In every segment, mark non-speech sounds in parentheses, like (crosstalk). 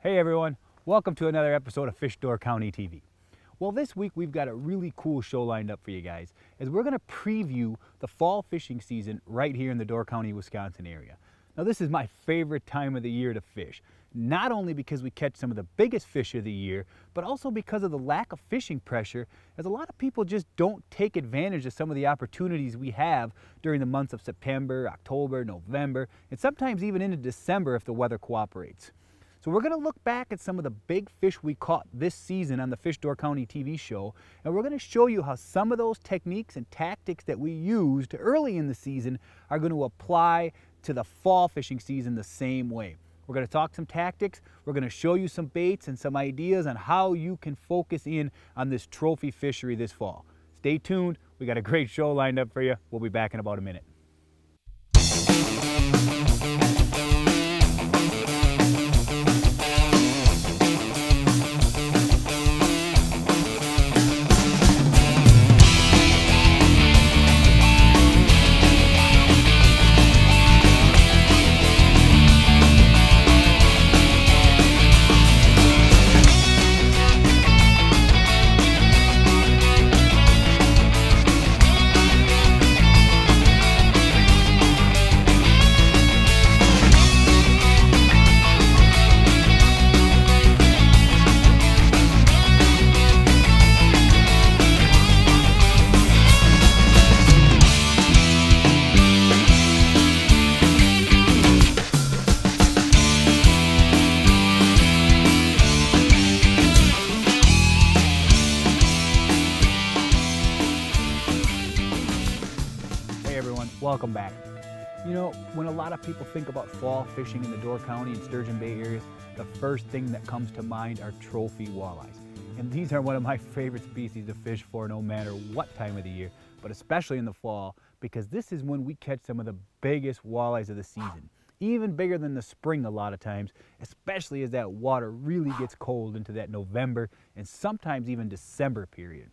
Hey everyone, welcome to another episode of Fish Door County TV. Well, this week we've got a really cool show lined up for you guys as we're going to preview the fall fishing season right here in the Door County, Wisconsin area. Now, this is my favorite time of the year to fish, not only because we catch some of the biggest fish of the year, but also because of the lack of fishing pressure, as a lot of people just don't take advantage of some of the opportunities we have during the months of September, October, November, and sometimes even into December if the weather cooperates. So we're going to look back at some of the big fish we caught this season on the Fish Door County TV show, and we're going to show you how some of those techniques and tactics that we used early in the season are going to apply to the fall fishing season the same way. We're going to talk some tactics, we're going to show you some baits and some ideas on how you can focus in on this trophy fishery this fall. Stay tuned, we got a great show lined up for you. We'll be back in about a minute. You know, when a lot of people think about fall fishing in the Door County and Sturgeon Bay areas, the first thing that comes to mind are trophy walleyes. And these are one of my (laughs) favorite species to fish for no matter what time of the year, but especially in the fall, because this is when we catch some of the biggest walleyes of the season. Even bigger than the spring a lot of times, especially as that water really gets cold into that November and sometimes even December period.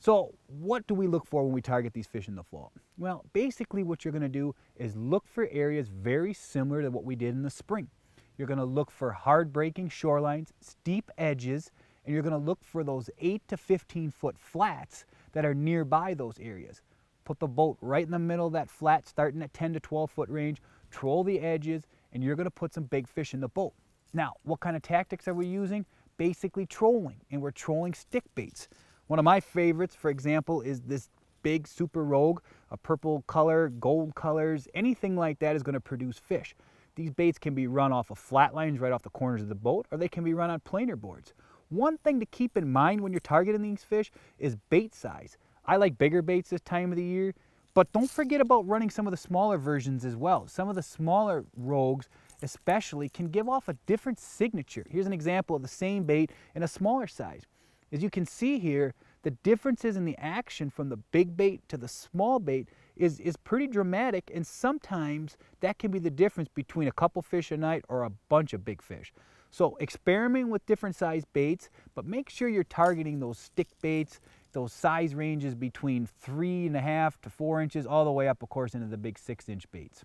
So what do we look for when we target these fish in the fall? Well, basically what you're gonna do is look for areas very similar to what we did in the spring. You're gonna look for hard breaking shorelines, steep edges, and you're gonna look for those 8 to 15 foot flats that are nearby those areas. Put the boat right in the middle of that flat, starting at 10 to 12 foot range, troll the edges, and you're gonna put some big fish in the boat. Now, what kind of tactics are we using? Basically trolling, and we're trolling stick baits. One of my favorites, for example, is this big super rogue, a purple color, gold colors, anything like that is going to produce fish. These baits can be run off of flat lines right off the corners of the boat, or they can be run on planer boards. One thing to keep in mind when you're targeting these fish is bait size. I like bigger baits this time of the year, but don't forget about running some of the smaller versions as well. Some of the smaller rogues especially can give off a different signature. Here's an example of the same bait in a smaller size. As you can see here, the differences in the action from the big bait to the small bait is, is pretty dramatic and sometimes that can be the difference between a couple fish a night or a bunch of big fish. So experiment with different size baits, but make sure you're targeting those stick baits, those size ranges between three and a half to four inches, all the way up, of course, into the big six inch baits.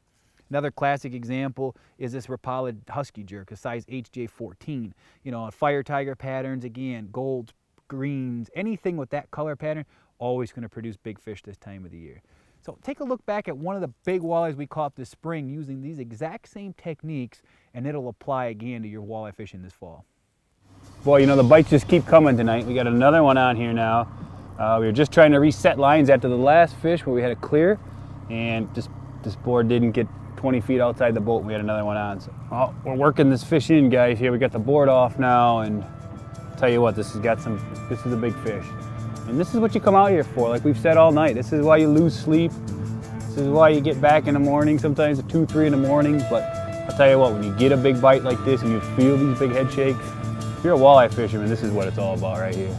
Another classic example is this Rapala Husky Jerk, a size HJ14. You know, fire tiger patterns, again, golds, greens, anything with that color pattern, always going to produce big fish this time of the year. So take a look back at one of the big walleyes we caught this spring using these exact same techniques and it'll apply again to your walleye fishing this fall. Boy, you know, the bites just keep coming tonight. We got another one on here now. Uh, we were just trying to reset lines after the last fish where we had a clear and just this board didn't get 20 feet outside the boat. We had another one on. So oh, we're working this fish in, guys. Here we got the board off now and tell you what, this has got some, this is a big fish. And this is what you come out here for, like we've said all night. This is why you lose sleep. This is why you get back in the morning, sometimes at two, three in the morning. But I'll tell you what, when you get a big bite like this and you feel these big head shakes, if you're a walleye fisherman, this is what it's all about right here.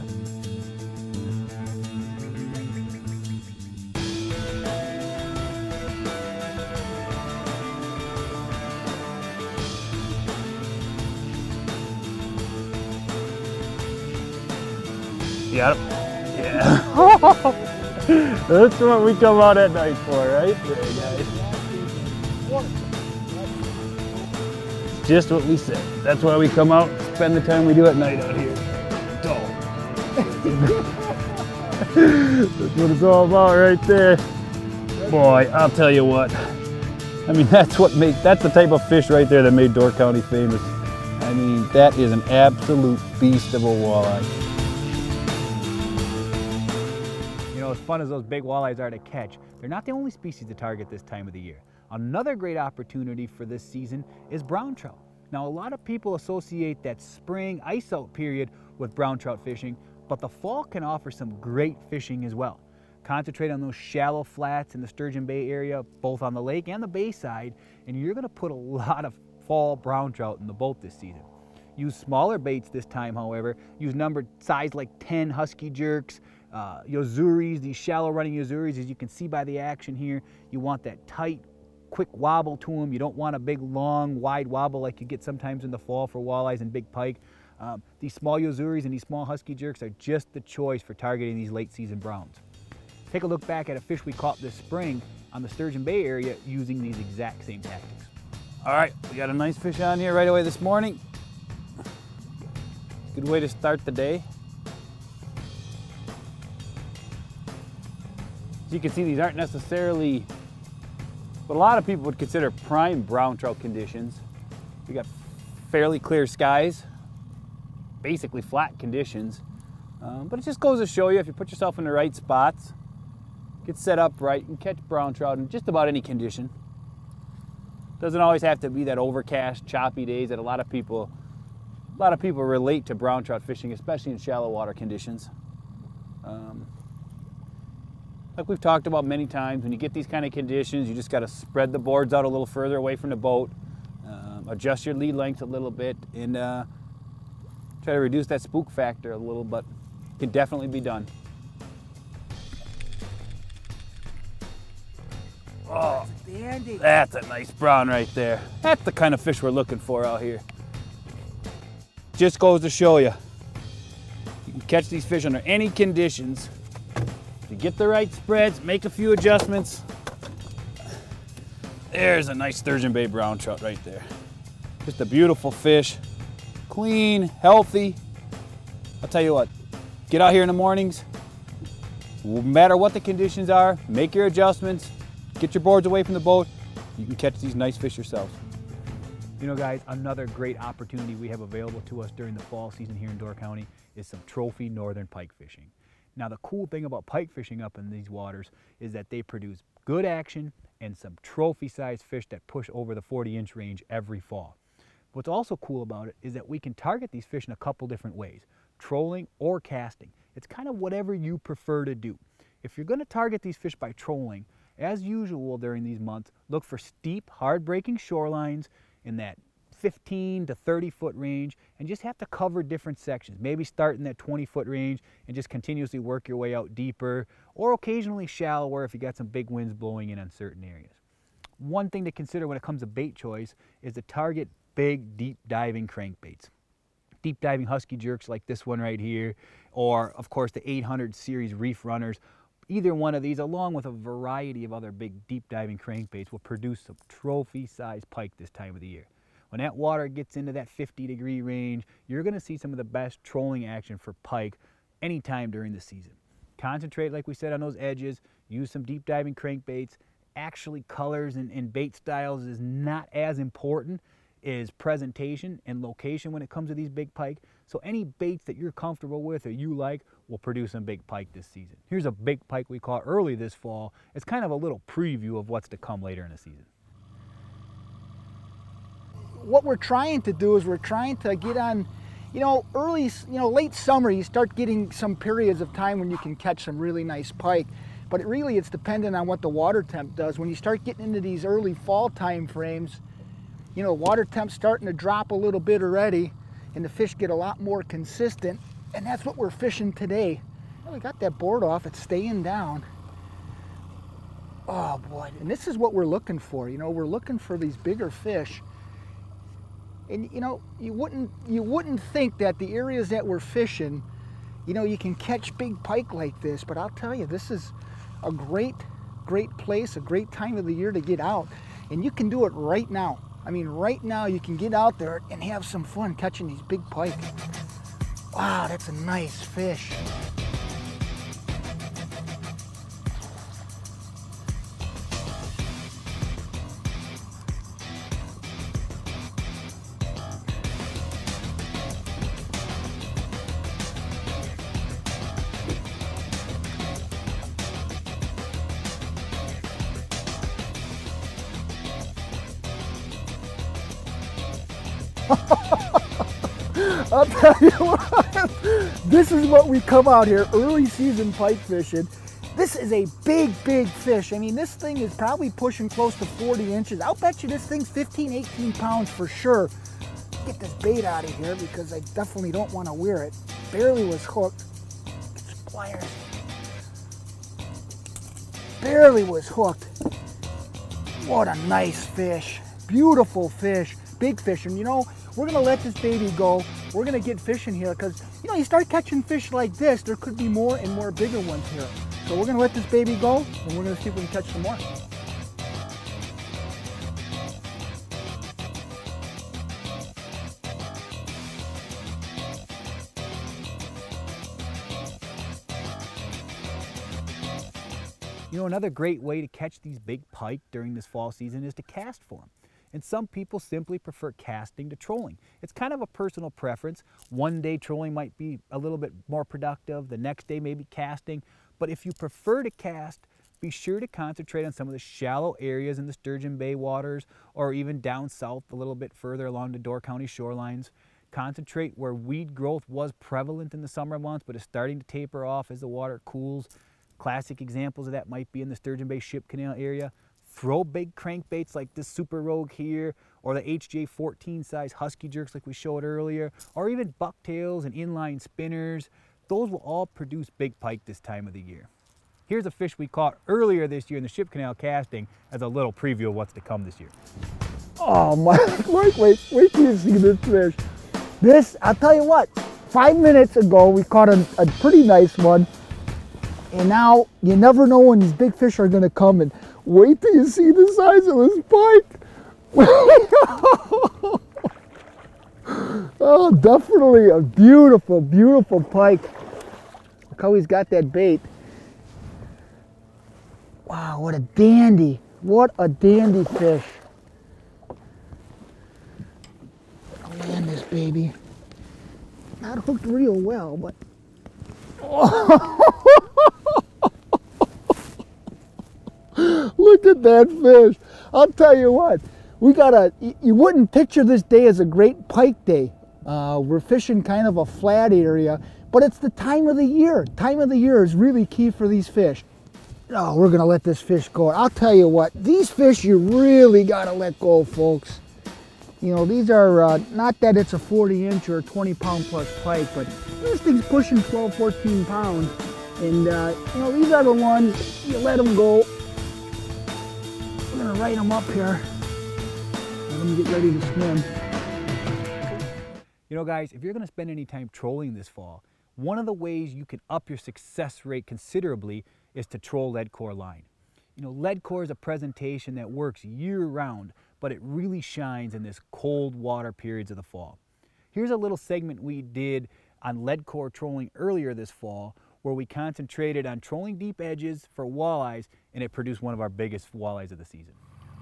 Him. Yeah. (laughs) That's what we come out at night for, right? There, guys. just what we said. That's why we come out, spend the time we do at night out here. (laughs) That's what it's all about right there. Boy, I'll tell you what. I mean, (laughs) that's what made, that's the type of fish right there that made Door County famous. I mean, that is an absolute beast of a walleye. As fun as those big walleyes are to catch, they're not the only species to target this time of the year. Another great opportunity for this season is brown trout. Now, a lot of people associate that spring ice out period with brown trout fishing, but the fall can offer some great fishing as well. Concentrate on those shallow flats in the Sturgeon Bay area, both on the lake and the bay side, and you're gonna put a lot of fall brown trout in the boat this season. Use smaller baits this time, however. Use numbered size like 10 husky jerks, uh, yozuris, these shallow running yozuris, as you can see by the action here. You want that tight, quick wobble to them. You don't want a big, long, wide wobble like you get sometimes in the fall for walleyes and big pike. Um, these small yozuris and these small husky jerks are just the choice for targeting these late season browns. Take a look back at a fish we caught this spring on the Sturgeon Bay area using these exact same tactics. All right, we got a nice fish on here right away this morning. Good way to start the day. As you can see, these aren't necessarily what a lot of people would consider prime brown trout conditions. We got fairly clear skies, basically flat conditions. Um, but it just goes to show you if you put yourself in the right spots, get set up right, and catch brown trout in just about any condition. Doesn't always have to be that overcast, choppy days that a lot of people a lot of people relate to brown trout fishing, especially in shallow water conditions. Um, like we've talked about many times, when you get these kind of conditions, you just got to spread the boards out a little further away from the boat, um, adjust your lead length a little bit, and uh, try to reduce that spook factor a little, but it can definitely be done. Oh, that's a nice brown right there. That's the kind of fish we're looking for out here. Just goes to show you, you can catch these fish under any conditions. If you get the right spreads, make a few adjustments. There's a nice Sturgeon Bay brown trout right there. Just a beautiful fish, clean, healthy. I'll tell you what, get out here in the mornings, no matter what the conditions are, make your adjustments, get your boards away from the boat, you can catch these nice fish yourself. You know, guys, another great opportunity we have available to us during the fall season here in Door County is some trophy northern pike fishing. Now, the cool thing about pike fishing up in these waters is that they produce good action and some trophy-sized fish that push over the 40-inch range every fall. What's also cool about it is that we can target these fish in a couple different ways, trolling or casting. It's kind of whatever you prefer to do. If you're going to target these fish by trolling, as usual during these months, look for steep, hard-breaking shorelines in that 15 to 30 foot range and just have to cover different sections. Maybe start in that 20 foot range and just continuously work your way out deeper or occasionally shallower if you got some big winds blowing in on certain areas. One thing to consider when it comes to bait choice is to target big, deep diving crankbaits. Deep diving husky jerks like this one right here, or of course the 800 series reef runners. Either one of these, along with a variety of other big deep diving crankbaits, will produce some trophy sized pike this time of the year. When that water gets into that 50 degree range, you're going to see some of the best trolling action for pike anytime during the season. Concentrate, like we said, on those edges. Use some deep diving crankbaits. Actually, colors and, and bait styles is not as important as presentation and location when it comes to these big pike. So any baits that you're comfortable with or you like will produce some big pike this season. Here's a big pike we caught early this fall. It's kind of a little preview of what's to come later in the season what we're trying to do is we're trying to get on, you know, early, you know, late summer, you start getting some periods of time when you can catch some really nice pike. But it really, it's dependent on what the water temp does. When you start getting into these early fall time frames, you know, water temp's starting to drop a little bit already and the fish get a lot more consistent. And that's what we're fishing today. Well, we got that board off, it's staying down. Oh boy, and this is what we're looking for. You know, we're looking for these bigger fish and you know, you wouldn't you wouldn't think that the areas that we're fishing, you know, you can catch big pike like this, but I'll tell you, this is a great, great place, a great time of the year to get out. And you can do it right now. I mean, right now you can get out there and have some fun catching these big pike. Wow, that's a nice fish. (laughs) (laughs) I'll tell you what, this is what we come out here, early season pike fishing. This is a big, big fish. I mean, this thing is probably pushing close to 40 inches. I'll bet you this thing's 15, 18 pounds for sure. Get this bait out of here because I definitely don't want to wear it. Barely was hooked. Some pliers. Barely was hooked. What a nice fish. Beautiful fish. Big fish. And you know, we're gonna let this baby go. We're gonna get fishing here because, you know, you start catching fish like this, there could be more and more bigger ones here. So we're gonna let this baby go and we're gonna see if we can catch some more. You know, another great way to catch these big pike during this fall season is to cast for them. And some people simply prefer casting to trolling. It's kind of a personal preference. One day trolling might be a little bit more productive, the next day maybe casting. But if you prefer to cast, be sure to concentrate on some of the shallow areas in the Sturgeon Bay waters or even down south a little bit further along the Door County shorelines. Concentrate where weed growth was prevalent in the summer months but is starting to taper off as the water cools. Classic examples of that might be in the Sturgeon Bay Ship Canal area. Throw big crankbaits like this Super Rogue here, or the HJ 14 size Husky Jerks like we showed earlier, or even bucktails and inline spinners. Those will all produce big pike this time of the year. Here's a fish we caught earlier this year in the Ship Canal casting as a little preview of what's to come this year. Oh (laughs) my, wait, wait, wait till you see this fish. This, I'll tell you what, five minutes ago we caught a, a pretty nice one. And now you never know when these big fish are gonna come and wait till you see the size of this pike. (laughs) oh, definitely a beautiful, beautiful pike. Look how he's got that bait. Wow, what a dandy. What a dandy fish. Oh, Land this baby. Not hooked real well, but. (laughs) at that fish. I'll tell you what, we got a, you wouldn't picture this day as a great pike day. Uh, we're fishing kind of a flat area, but it's the time of the year. Time of the year is really key for these fish. Oh, we're gonna let this fish go. I'll tell you what, these fish you really gotta let go, folks. You know, these are, uh, not that it's a 40 inch or 20 pound plus pike, but this thing's pushing 12, 14 pounds. And, uh, you know, these are the ones, you let them go. Gonna right them up here. Let them get ready to swim. You know, guys, if you're going to spend any time trolling this fall, one of the ways you can up your success rate considerably is to troll lead core line. You know, lead core is a presentation that works year round, but it really shines in this cold water periods of the fall. Here's a little segment we did on lead core trolling earlier this fall where we concentrated on trolling deep edges for walleyes and it produced one of our biggest walleyes of the season.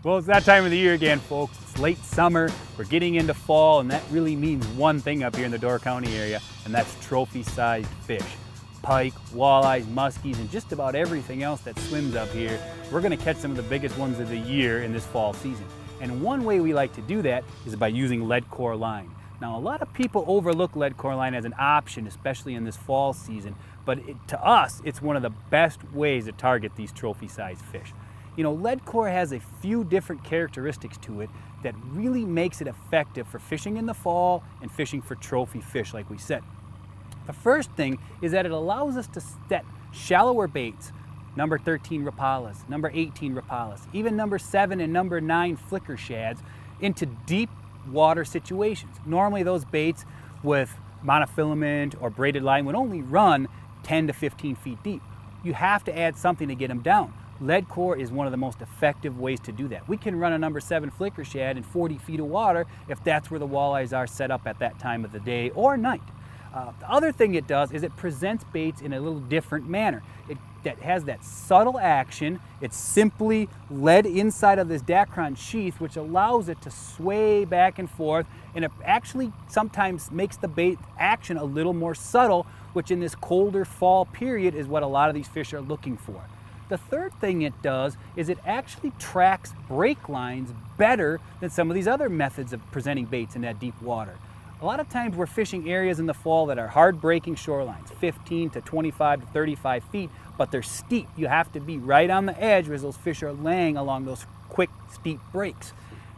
Well, it's that time of the year again, folks. It's late summer, we're getting into fall, and that really means one thing up here in the Door County area, and that's trophy-sized fish. Pike, walleyes, muskies, and just about everything else that swims up here. We're gonna catch some of the biggest ones of the year in this fall season. And one way we like to do that is by using lead core line. Now, a lot of people overlook lead core line as an option, especially in this fall season, but it, to us, it's one of the best ways to target these trophy-sized fish. You know, lead core has a few different characteristics to it that really makes it effective for fishing in the fall and fishing for trophy fish, like we said. The first thing is that it allows us to set shallower baits, number 13 rapalas, number 18 rapalas, even number 7 and number 9 flicker shads, into deep water situations. Normally those baits with monofilament or braided line would only run 10 to 15 feet deep. You have to add something to get them down. Lead core is one of the most effective ways to do that. We can run a number seven flicker shad in 40 feet of water if that's where the walleyes are set up at that time of the day or night. Uh, the other thing it does is it presents baits in a little different manner. It that has that subtle action. It's simply lead inside of this Dacron sheath, which allows it to sway back and forth, and it actually sometimes makes the bait action a little more subtle, which in this colder fall period is what a lot of these fish are looking for. The third thing it does is it actually tracks break lines better than some of these other methods of presenting baits in that deep water. A lot of times we're fishing areas in the fall that are hard breaking shorelines, 15 to 25 to 35 feet, but they're steep. You have to be right on the edge as those fish are laying along those quick, steep breaks.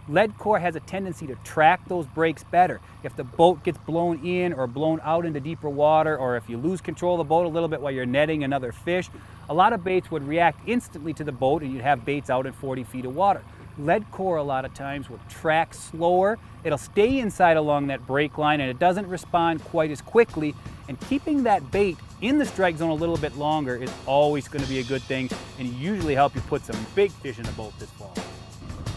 Lead core has a tendency to track those breaks better. If the boat gets blown in or blown out into deeper water, or if you lose control of the boat a little bit while you're netting another fish, a lot of baits would react instantly to the boat and you'd have baits out in 40 feet of water. Lead core a lot of times will track slower. It'll stay inside along that break line and it doesn't respond quite as quickly. And keeping that bait in the strike zone a little bit longer is always going to be a good thing and usually help you put some big fish in the boat this fall.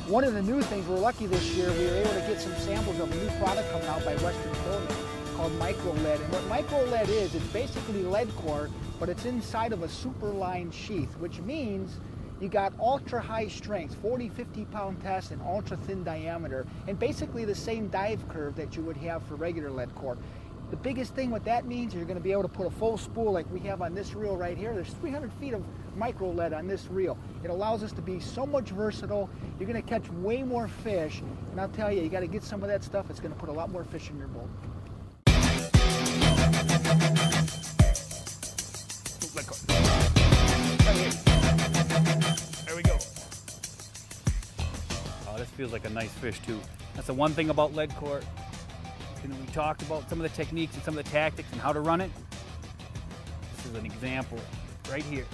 One of the new things, we're lucky this year, we were able to get some samples of a new product coming out by Western Filament called micro lead. And what micro lead is, it's basically lead core, but it's inside of a superline sheath, which means you got ultra high strength, 40, 50 pound test and ultra thin diameter, and basically the same dive curve that you would have for regular lead core. The biggest thing what that means, is you're going to be able to put a full spool like we have on this reel right here. There's 300 feet of micro lead on this reel. It allows us to be so much versatile. You're going to catch way more fish, and I'll tell you, you got to get some of that stuff. It's going to put a lot more fish in your boat. Oh, this feels like a nice fish too. That's the one thing about lead core. You know, we talked about some of the techniques and some of the tactics and how to run it. This is an example right here.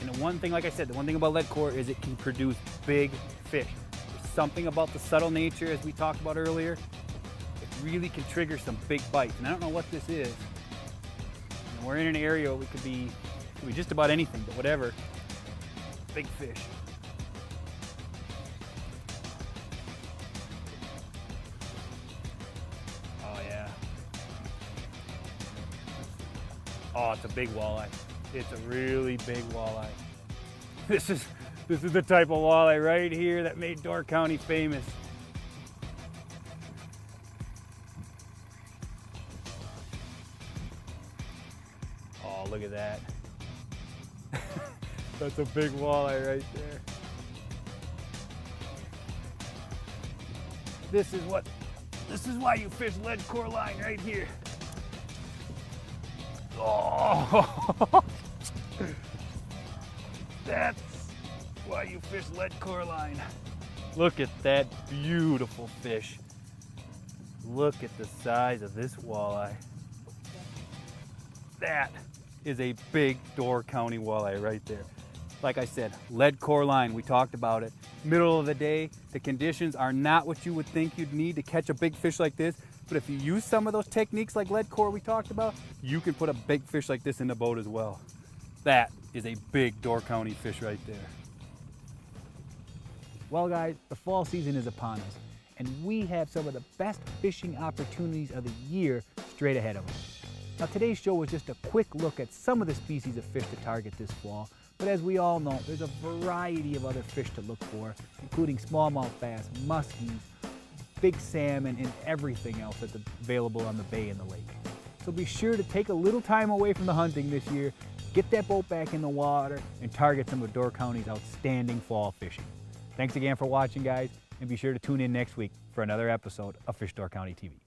And the one thing, like I said, the one thing about lead core is it can produce big fish. There's something about the subtle nature, as we talked about earlier. It really can trigger some big bites. And I don't know what this is. We're in an area where we could be, could be just about anything, but whatever. Big fish. Oh yeah. Oh, it's a big walleye. It's a really big walleye. (laughs) This is this is the type of walleye right here that made Door County famous. Oh, look at that. (laughs) That's a big walleye right there. This is what, this is why you fish lead core line right here. (laughs) Oh, that's why you fish lead core line. Look at that beautiful fish. Look at the size of this walleye. That is a big Door County walleye right there. Like I said, lead core line, we talked about it. Middle of the day, the conditions are not what you would think you'd need to catch a big fish like this. But if you use some of those techniques like lead core we talked about, you can put a big fish like this in the boat as well. That is a big Door County fish right there. Well guys, the fall season is upon us and we have some of the best fishing opportunities of the year straight ahead of us. Now today's show was just a quick look at some of the species of fish to target this fall, but as we all know, there's a variety of other fish to look for, including smallmouth bass, muskies, big salmon, and everything else that's available on the bay and the lake. So be sure to take a little time away from the hunting this year, get that boat back in the water and target some of Door County's outstanding fall fishing. Thanks again for watching, guys, and be sure to tune in next week for another episode of Fish Door County TV.